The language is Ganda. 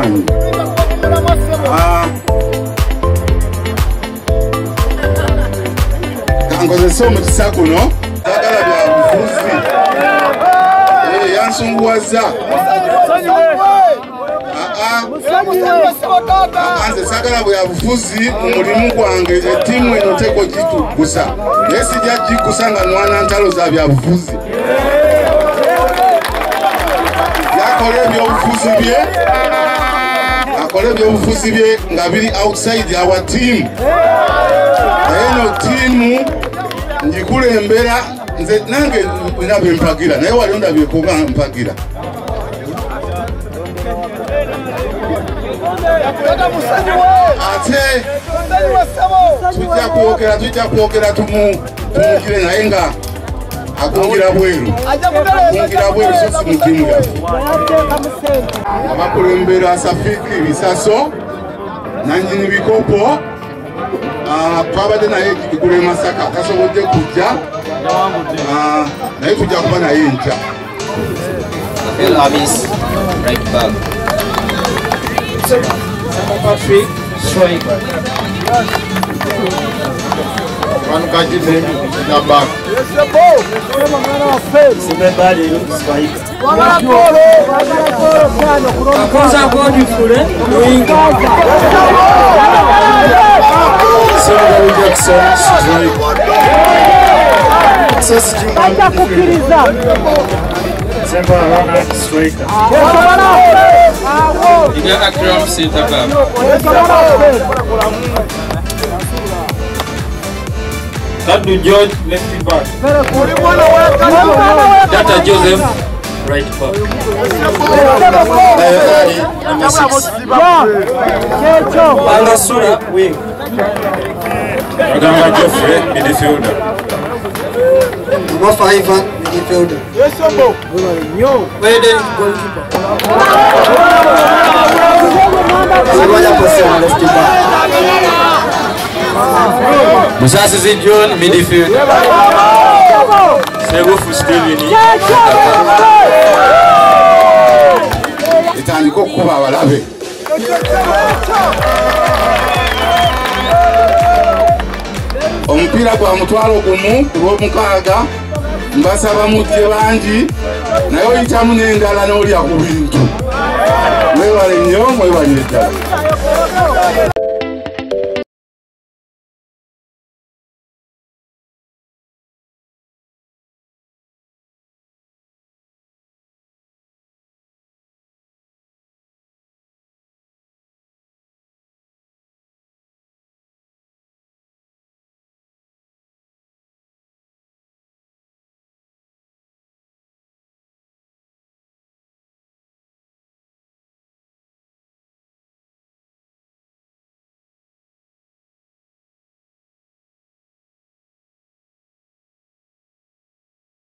amaanyi Ah. kankozese omukisa guno agala byabufuzi Eh, yansunguwaza Ah, ah. nze sagala byabufuzi mu mulimu gwange ettiimu eno teko gitukusa naye sijja gikusa nga nwana ntalo za byabufuzi. Yakola ebyobufuzi bye akola ebyobufuzi bye nga biri outside our team. Naye team tiimu ngikulembera nze nange nina bempagira naye wali ondabyeko nga mpagira. Ate tujja kwogera tujja kwogera tumu- tumugire naye nga akungira bweru. Akungira bweru so si mutimu yaffe abakulembera safiki bisaso nanyini bikopo ah, twabadde naye igule masaka tasobodde kujja Ah, naye tujja kuba naye lá no caso de dentro da barca. Esse é bom! Esse é verdade, viu? Isso aí. Com sabor de furã, no Inga. São Paulo Jackson, Suzane. Vai dar com o Sempre lá na Suíca. Liga na Chrome Cita, cara. Tadu George, left back. Data Joseph, right back. Number six. Bala Sura, wing. Raganga Geoffrey, midfielder. Rafa Ivan, midfielder. Yes, sir, Bo. Wede, goalkeeper. Sigoya Kosewa, left back. Musasizi John midfielder. Segufu Steven. etandika okukuba abalabe omupiira gwa mutwalo gumu ku lwomukaaga mbasaba mujje bangi naye oyitamu n'endala n'olya ku bintu mwebale nnyo mwebale eddala